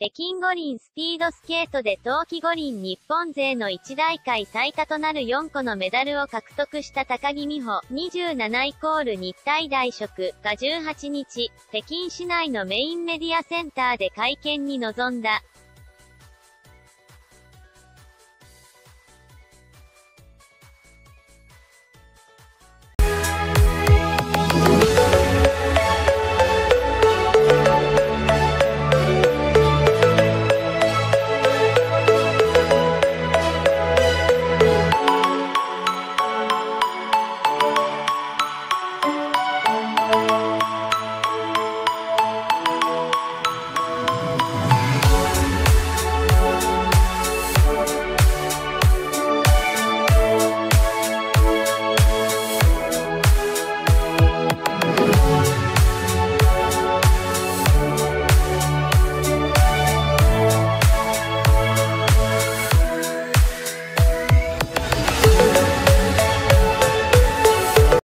北京五輪スピードスケートで冬季五輪日本勢の一大会最多となる4個のメダルを獲得した高木美帆27イコール日体大職が18日、北京市内のメインメディアセンターで会見に臨んだ。